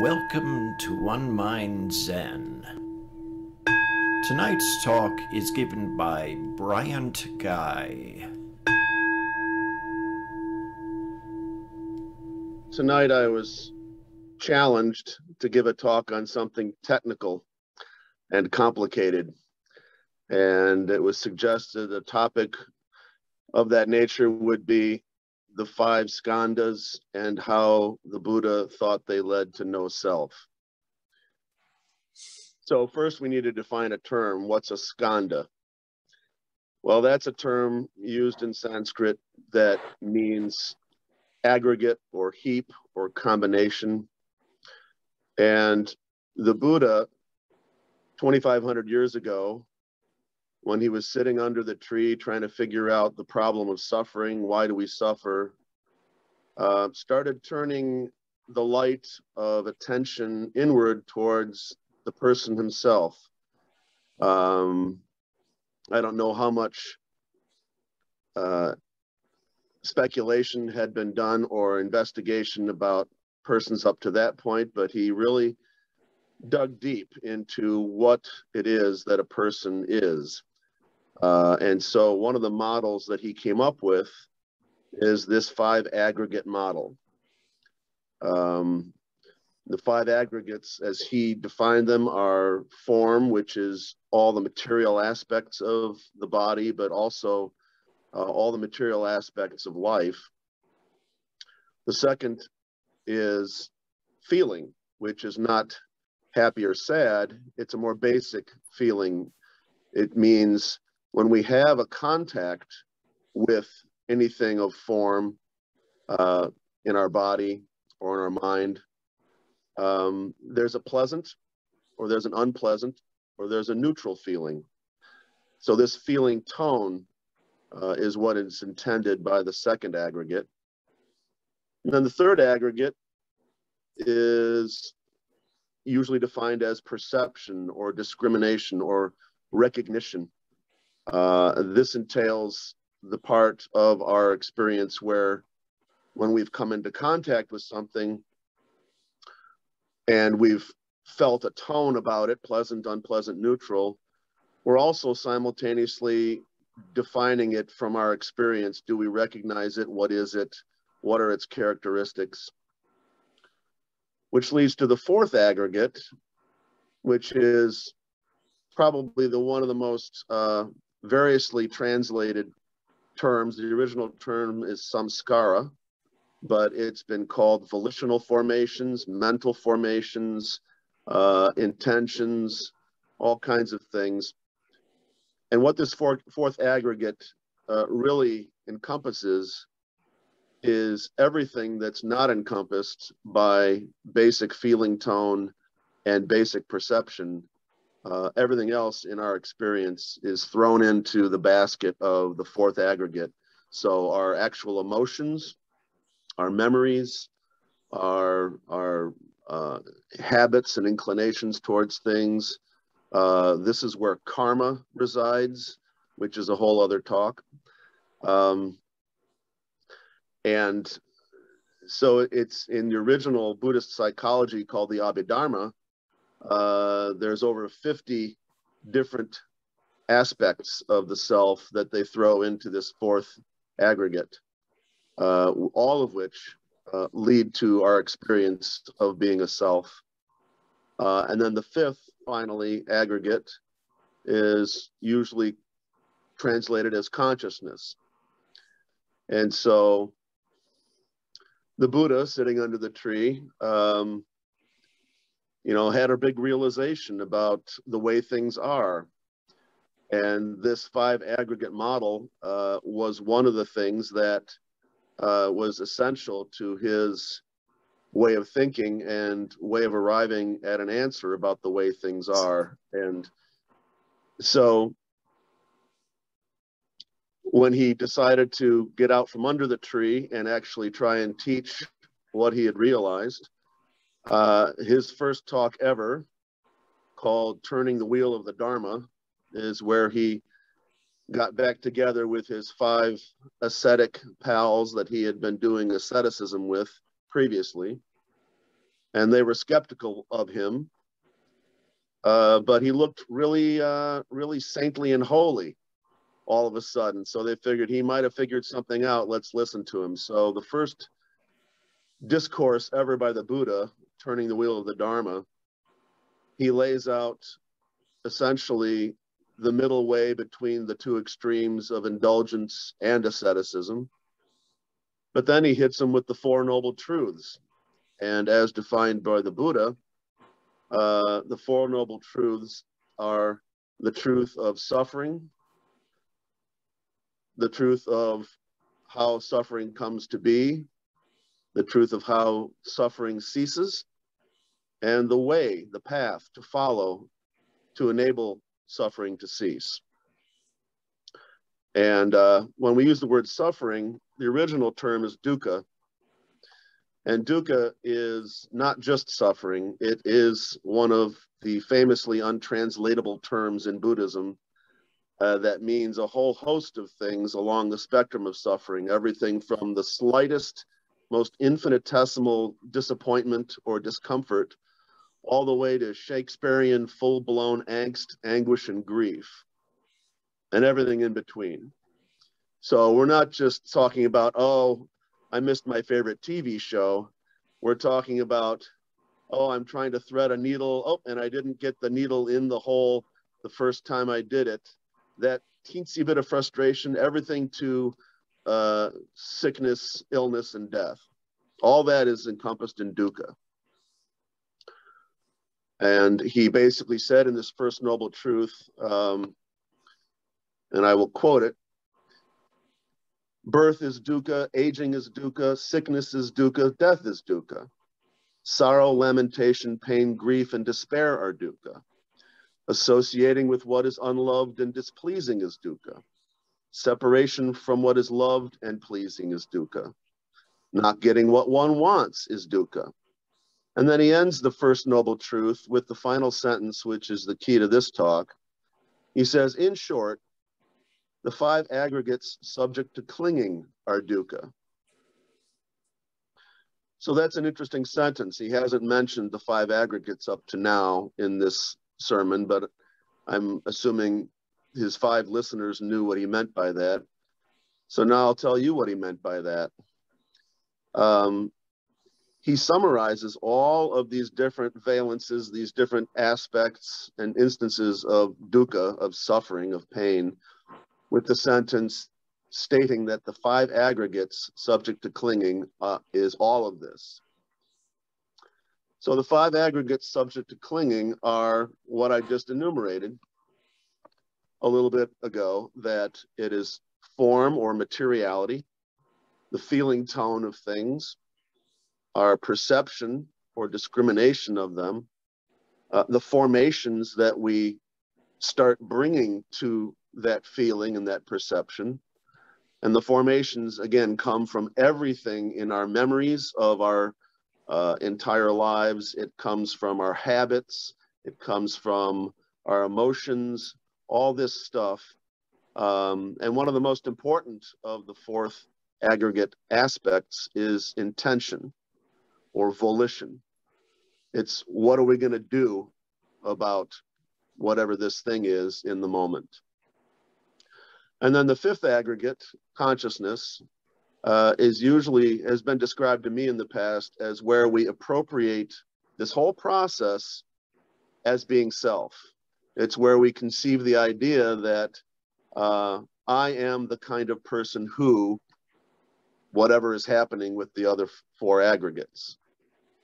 Welcome to One Mind Zen. Tonight's talk is given by Bryan Guy. Tonight I was challenged to give a talk on something technical and complicated. And it was suggested a topic of that nature would be the five skandhas and how the Buddha thought they led to no self. So first we need to define a term. What's a skandha? Well, that's a term used in Sanskrit that means aggregate or heap or combination. And the Buddha, 2,500 years ago, when he was sitting under the tree trying to figure out the problem of suffering, why do we suffer, uh, started turning the light of attention inward towards the person himself. Um, I don't know how much uh, speculation had been done or investigation about persons up to that point, but he really dug deep into what it is that a person is. Uh, and so one of the models that he came up with is this five aggregate model. Um, the five aggregates, as he defined them, are form, which is all the material aspects of the body, but also uh, all the material aspects of life. The second is feeling, which is not happy or sad. It's a more basic feeling. It means when we have a contact with anything of form uh, in our body or in our mind, um, there's a pleasant or there's an unpleasant or there's a neutral feeling. So this feeling tone uh, is what is intended by the second aggregate. And then the third aggregate is usually defined as perception or discrimination or recognition. Uh, this entails the part of our experience where when we've come into contact with something and we've felt a tone about it, pleasant, unpleasant, neutral, we're also simultaneously defining it from our experience. Do we recognize it? What is it? What are its characteristics? Which leads to the fourth aggregate, which is probably the one of the most uh, variously translated terms. The original term is samskara, but it's been called volitional formations, mental formations, uh, intentions, all kinds of things. And what this fourth, aggregate uh, really encompasses is everything that's not encompassed by basic feeling tone and basic perception uh, everything else in our experience is thrown into the basket of the fourth aggregate. So our actual emotions, our memories, our, our uh, habits and inclinations towards things. Uh, this is where karma resides, which is a whole other talk. Um, and so it's in the original Buddhist psychology called the Abhidharma, uh, there's over 50 different aspects of the self that they throw into this fourth aggregate, uh, all of which uh, lead to our experience of being a self. Uh, and then the fifth, finally, aggregate is usually translated as consciousness. And so the Buddha sitting under the tree um, you know, had a big realization about the way things are. And this five aggregate model uh, was one of the things that uh, was essential to his way of thinking and way of arriving at an answer about the way things are. And so when he decided to get out from under the tree and actually try and teach what he had realized, uh, his first talk ever, called Turning the Wheel of the Dharma, is where he got back together with his five ascetic pals that he had been doing asceticism with previously. and they were skeptical of him. Uh, but he looked really, uh, really saintly and holy all of a sudden. So they figured he might have figured something out. Let's listen to him. So the first discourse ever by the Buddha, turning the wheel of the Dharma, he lays out essentially the middle way between the two extremes of indulgence and asceticism. But then he hits them with the Four Noble Truths. And as defined by the Buddha, uh, the Four Noble Truths are the truth of suffering, the truth of how suffering comes to be, the truth of how suffering ceases, and the way, the path to follow to enable suffering to cease. And uh, when we use the word suffering, the original term is dukkha. And dukkha is not just suffering, it is one of the famously untranslatable terms in Buddhism uh, that means a whole host of things along the spectrum of suffering, everything from the slightest, most infinitesimal disappointment or discomfort all the way to Shakespearean full blown angst, anguish, and grief, and everything in between. So we're not just talking about, oh, I missed my favorite TV show. We're talking about, oh, I'm trying to thread a needle. Oh, and I didn't get the needle in the hole the first time I did it. That teensy bit of frustration, everything to uh, sickness, illness, and death. All that is encompassed in dukkha. And he basically said in this first noble truth, um, and I will quote it birth is dukkha, aging is dukkha, sickness is dukkha, death is dukkha. Sorrow, lamentation, pain, grief, and despair are dukkha. Associating with what is unloved and displeasing is dukkha. Separation from what is loved and pleasing is dukkha. Not getting what one wants is dukkha. And then he ends the first noble truth with the final sentence, which is the key to this talk. He says, in short, the five aggregates subject to clinging are dukkha. So that's an interesting sentence. He hasn't mentioned the five aggregates up to now in this sermon, but I'm assuming his five listeners knew what he meant by that. So now I'll tell you what he meant by that. Um, he summarizes all of these different valences, these different aspects and instances of dukkha, of suffering, of pain, with the sentence stating that the five aggregates subject to clinging uh, is all of this. So the five aggregates subject to clinging are what I just enumerated a little bit ago, that it is form or materiality, the feeling tone of things, our perception or discrimination of them, uh, the formations that we start bringing to that feeling and that perception. And the formations, again, come from everything in our memories of our uh, entire lives. It comes from our habits, it comes from our emotions, all this stuff. Um, and one of the most important of the fourth aggregate aspects is intention or volition. It's what are we going to do about whatever this thing is in the moment. And then the fifth aggregate, consciousness, uh, is usually has been described to me in the past as where we appropriate this whole process as being self. It's where we conceive the idea that uh, I am the kind of person who, whatever is happening with the other four aggregates.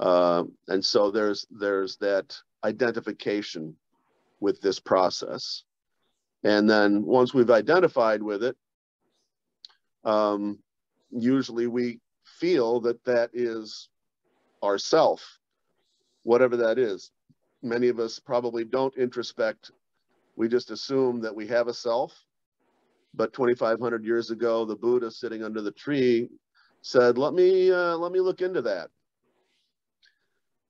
Uh, and so there's there's that identification with this process. And then once we've identified with it, um, usually we feel that that is ourself, whatever that is. Many of us probably don't introspect. We just assume that we have a self. But 2,500 years ago, the Buddha sitting under the tree said, "Let me uh, let me look into that."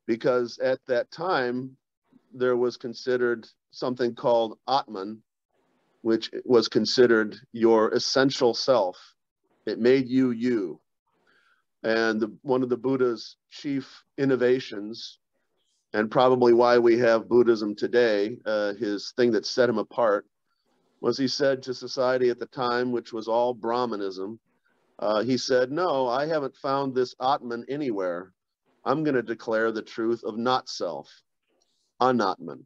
Because at that time there was considered something called Atman, which was considered your essential self. It made you you. And the, one of the Buddha's chief innovations, and probably why we have Buddhism today, uh, his thing that set him apart, was he said to society at the time, which was all Brahmanism, uh, he said, No, I haven't found this Atman anywhere. I'm going to declare the truth of not self, anatman.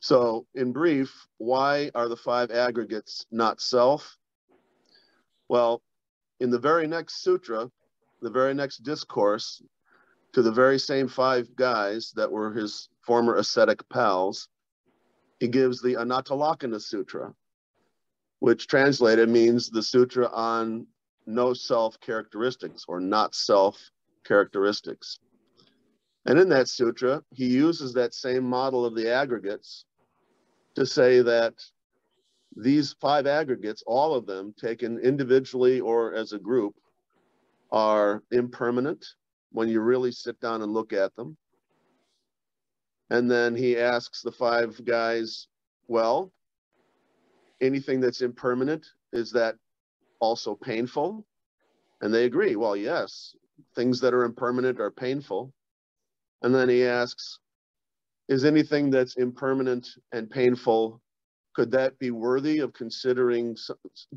So, in brief, why are the five aggregates not self? Well, in the very next sutra, the very next discourse, to the very same five guys that were his former ascetic pals, he gives the Anattalakkhana Sutra, which translated means the sutra on no self characteristics or not self characteristics. And in that sutra, he uses that same model of the aggregates to say that these five aggregates, all of them taken individually or as a group, are impermanent when you really sit down and look at them. And then he asks the five guys, well, anything that's impermanent, is that also painful? And they agree, well, yes, things that are impermanent are painful. And then he asks, is anything that's impermanent and painful, could that be worthy of considering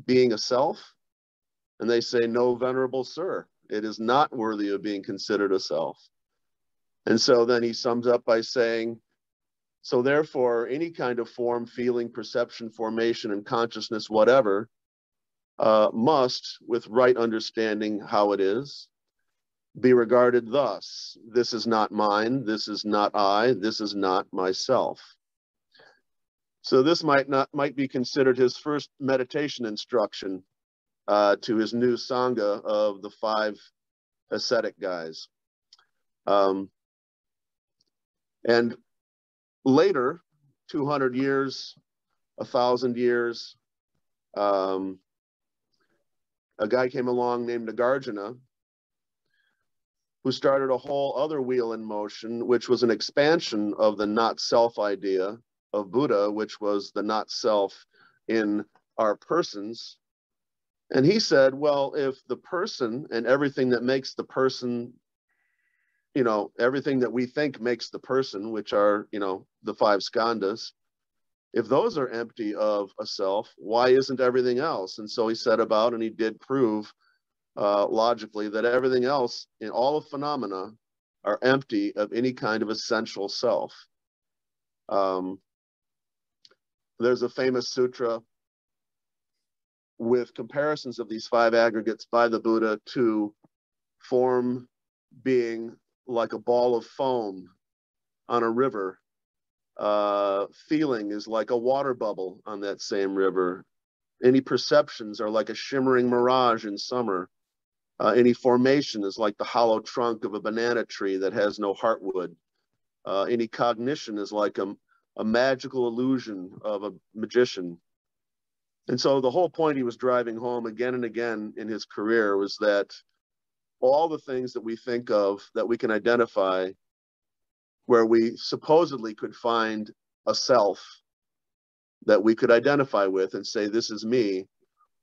being a self? And they say, no, venerable sir, it is not worthy of being considered a self. And so then he sums up by saying, so therefore, any kind of form, feeling, perception, formation, and consciousness, whatever, uh, must, with right understanding how it is, be regarded thus this is not mine, this is not I, this is not myself. So this might not might be considered his first meditation instruction uh, to his new sangha of the five ascetic guys. Um, and later, 200 years, a thousand years, um, a guy came along named Nagarjuna who started a whole other wheel in motion, which was an expansion of the not self idea of Buddha, which was the not self in our persons. And he said, well, if the person and everything that makes the person, you know, everything that we think makes the person, which are, you know, the five skandhas, if those are empty of a self, why isn't everything else? And so he set about and he did prove uh, logically that everything else in all of phenomena are empty of any kind of essential self. Um, there's a famous sutra with comparisons of these five aggregates by the Buddha to form being like a ball of foam on a river. Uh, feeling is like a water bubble on that same river. Any perceptions are like a shimmering mirage in summer. Uh, any formation is like the hollow trunk of a banana tree that has no heartwood. Uh, any cognition is like a, a magical illusion of a magician. And so the whole point he was driving home again and again in his career was that all the things that we think of that we can identify where we supposedly could find a self that we could identify with and say, this is me,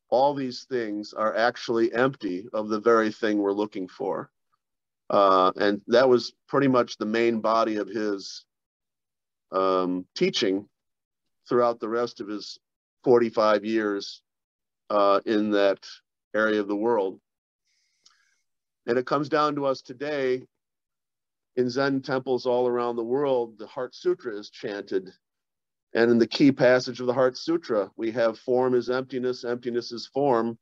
all these things are actually empty of the very thing we're looking for. Uh, and that was pretty much the main body of his um, teaching throughout the rest of his 45 years uh, in that area of the world. And it comes down to us today in Zen temples all around the world, the Heart Sutra is chanted and in the key passage of the Heart Sutra, we have form is emptiness, emptiness is form,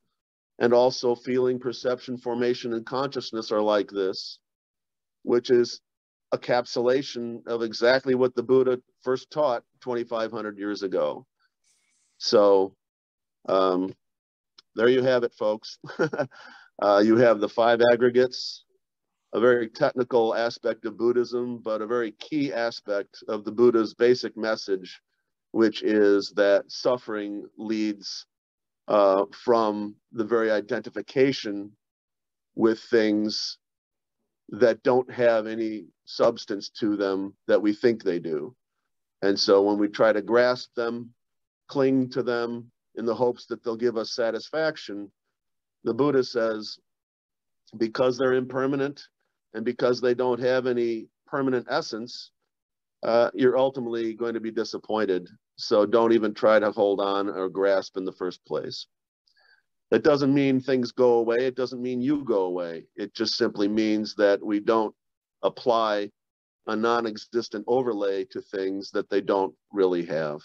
and also feeling, perception, formation, and consciousness are like this, which is a capsulation of exactly what the Buddha first taught 2,500 years ago. So um, there you have it, folks. uh, you have the five aggregates, a very technical aspect of Buddhism, but a very key aspect of the Buddha's basic message which is that suffering leads uh, from the very identification with things that don't have any substance to them that we think they do. And so when we try to grasp them, cling to them in the hopes that they'll give us satisfaction, the Buddha says because they're impermanent and because they don't have any permanent essence, uh, you're ultimately going to be disappointed. So don't even try to hold on or grasp in the first place. That doesn't mean things go away. It doesn't mean you go away. It just simply means that we don't apply a non existent overlay to things that they don't really have.